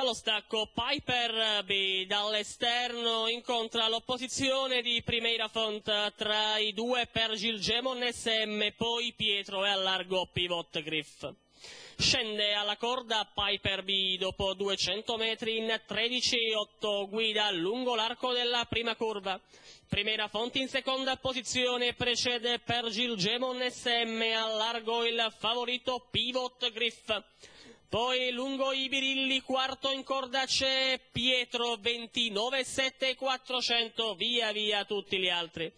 Allo stacco Piper B dall'esterno incontra l'opposizione di Primeira Font tra i due per Gilgemon SM, poi Pietro e a largo Pivot Griff. Scende alla corda Piper B dopo 200 metri in 13,8, guida lungo l'arco della prima curva. Primera Fonte in seconda posizione precede per Gilgemon SM, a largo il favorito Pivot Griff. Poi lungo i birilli, quarto in corda c'è Pietro, 29, 7, 400, via via tutti gli altri.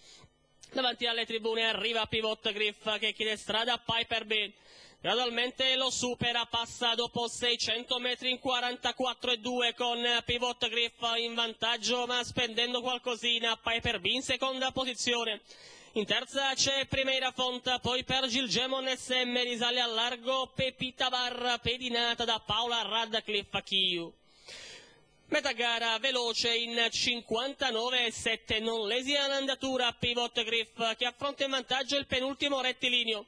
Davanti alle tribune arriva Pivot Griff che chiede strada a Piper B. Gradualmente lo supera, passa dopo 600 metri in 44,2 con Pivot Griff in vantaggio ma spendendo qualcosina, Piper B in seconda posizione. In terza c'è Primera Fonta, poi per Gilgemon SM risale al largo Pepita Barra pedinata da Paola Radcliffe Chiu. Metà gara veloce in 59,7 non lesi all'andatura Pivot Griff che affronta in vantaggio il penultimo rettilineo.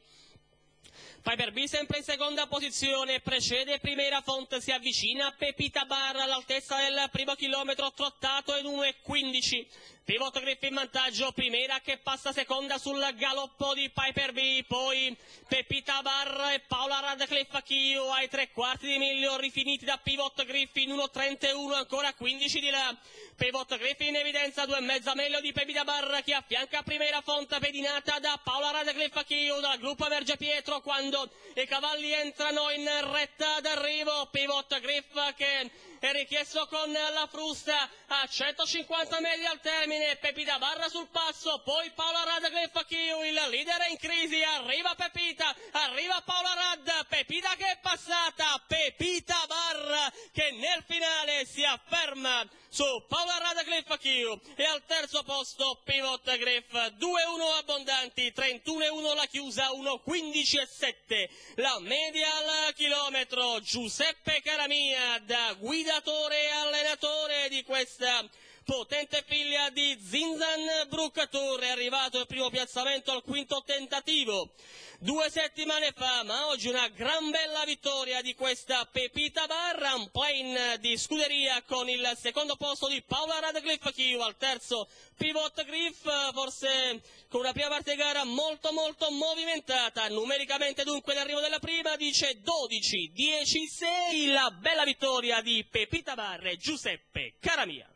Piper B sempre in seconda posizione, precede Primera Font, si avvicina Pepita Barra all'altezza del primo chilometro, trottato in 1,15. Pivot Griff in vantaggio, Primera che passa seconda sul galoppo di Piper B, poi Pepita Barra e Paola Radcliffe Chiu ai tre quarti di miglio rifiniti da Pivot Griff in 1,31, ancora 15 di là. Pivot Griff in evidenza, due e mezza meglio di Pepita Barra che affianca Primera Font pedinata da Paola Radcliffe Chiu dal gruppo Verge Pietro quando quando i cavalli entrano in retta d'arrivo, pivot Griff che è richiesto con la frusta a 150 metri al termine, Pepita Barra sul passo, poi Paola Rad Griff Chiu, il leader è in crisi, arriva Pepita, arriva Paola Rad, Pepita che è passata, Pepita Barra che nel finale si afferma su Paola Radcliffe Chiu e al terzo posto Pivot Griff. 2-1 abbondanti 31-1 la chiusa 1-15 e 7 la media al chilometro. Giuseppe Caramia da guidatore e allenatore di questa potente figlia di Zinzan Bruccatur è arrivato il primo piazzamento al quinto tentativo due settimane fa, ma oggi una gran bella vittoria di questa Pepita Barra, un plane di scuderia con il secondo posto di Paola Radcliffe Chiu al terzo Pivot Griff, forse con una prima parte di gara molto molto movimentata, numericamente dunque l'arrivo della prima dice 12, 10, 6, la bella vittoria di Pepita Barra e Giuseppe Caramia.